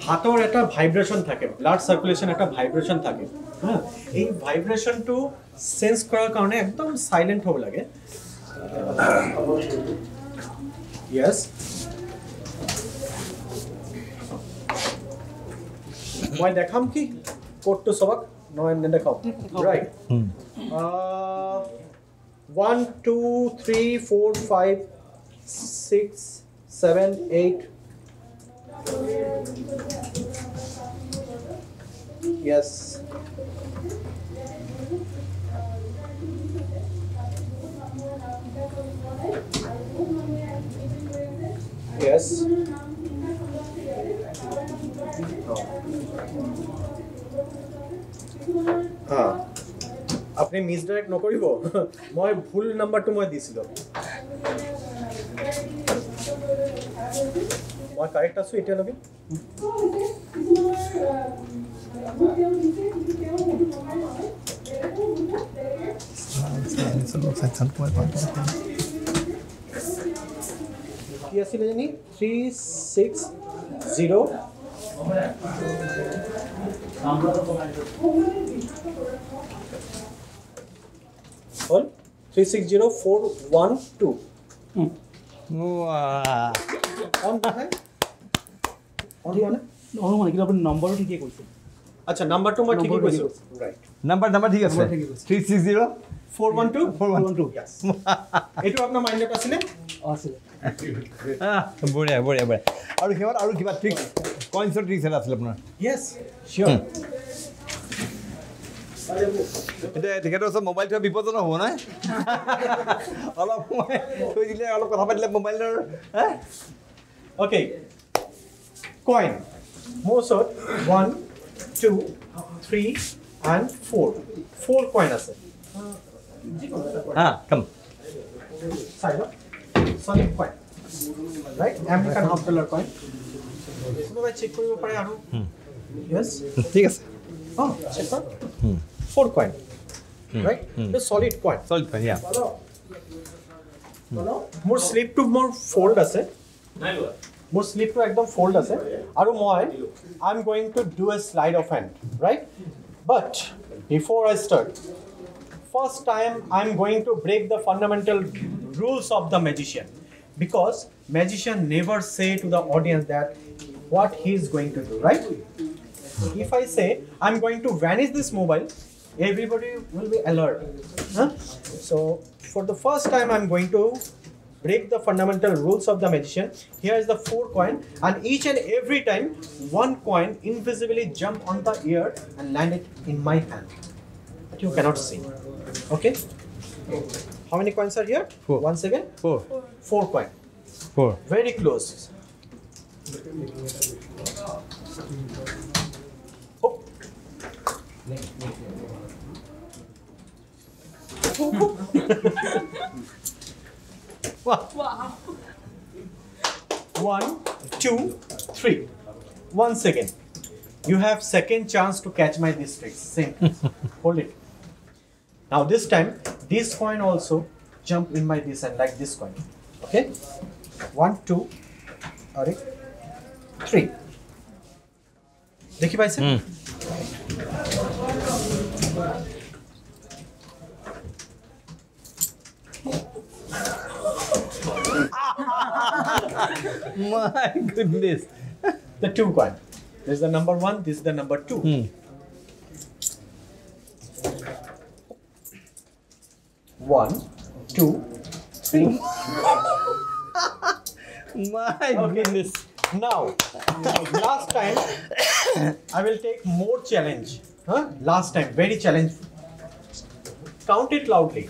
হাতৰ এটা ভাইব্ৰেশ্যন থাকে ব্লাড চাৰ্কুলেশ্যন এটা ভাইব্ৰেশ্যন থাকে হা এই ভাইব্ৰেশ্যনটো চেঞ্জ কৰাৰ কাৰণে একদম চাইলেণ্ট হ'ব লাগে য়েছ মই দেখাম কি কোডটো চবক নহয় নেদেখাওঁ right one two three four five six seven eight Yes. Yes. আপুনি মিছডাইৰেক্ট নকৰিব মই ভুল নাম্বাৰটো মই দিছিলোঁ মই কাৰেক্ট আছোঁ এতিয়ালৈকে কি আছিলে জানি থ্ৰী ছিক্স জিৰ' হ'ল three six zero' four one two on নহয় অন হোৱা নাই নহয় মানে কিন্তু আপুনি নম্বৰটো ঠিকেই কৈছে আচ্ছা নাম্বাৰটো মই ঠিকেই নম্বৰ কৈছোঁ ৰাইট নাম্বাৰ নাম্বাৰ ঠিক আছে নাম্বাৰ ঠিক আছে। Three six zero' four one two four one two এইটো আপোনাৰ মাইণ্ডত আছিলে অঁ আছিলে বঢ়িয়া বঢ়িয়া বঢ়িয়া আৰু সিহঁত আৰু কিবা ট্ৰিক কইন্সৰ ট্ৰিক্স এটা আছিলে আপোনাৰ য়েছ চিয়'ৰ এতিয়া তেখেতৰ ওচৰত মোবাইল থোৱা বিপদজনক হ'ব নাই? অলপ সময় থৈ দিলে অলপ কথা পাতিলে মোবাইলৰ হে? অ'কে কইন মোৰ ওচৰত one two three and four four coin আছে। হা কাম চাই লওক solid coin right American half dollar coin কোনোবাই চেক কৰিব পাৰে আৰু? য়েছ ঠিক আছে। অঁ চেক কৰক four coin right solid coin চল ইয়া মোৰ শ্লিপটো মোৰ ফ'ল্ড আছে মোৰ শ্লিপটো একদম ফ'ল্ড আছে আৰু মই I am going to do a slide of hand right but before I start first time I am going to break the fundamental rules of the magician because magician never say to the audience that what he is going to do right if i say i'm going to vanish this mobile everybody will be alert. Huh? So for the first time, I'm going to break the fundamental rules of the magician. Here is the four coin and each and every time one coin invisibly jump on the air and land it in my hand. But you cannot see. Okay? How many coins are here? Four. Once again? Four. Four, four coin. Four. Very close. Oh wow. wow. One, two, three. One second. You have second chance to catch my this trick. Same. Hold it. Now this time, this coin also jump in my this and like this coin. Okay? One, two, all right, three. देखिए भाई साहब My goodness. The two one. This is the number one, this is the number two. Hmm. One, two, three. My okay. goodness. Now, last time, I will take more challenge. Huh? Last time, very challenge. Count it loudly.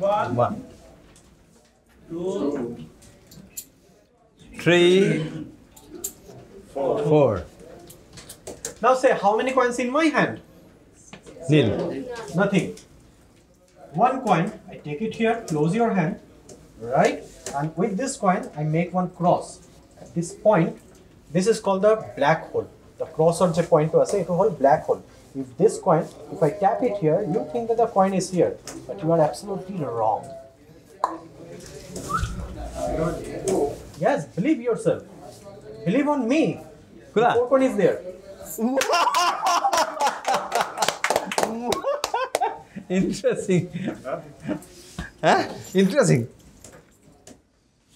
One, one, two, three, four. Now say, how many coins in my hand? Nil. Nothing. One coin, I take it here, close your hand, right? And with this coin, I make one cross. At this point, this is called the black hole. The cross or the point to us, it will black hole. If this coin, if I tap it here, you think that the coin is here, but you are absolutely wrong. believe yourself. Believe on me. খোলা Fourth one is there. Interesting হ্যাঁ interesting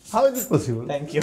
how is it possible Thank you.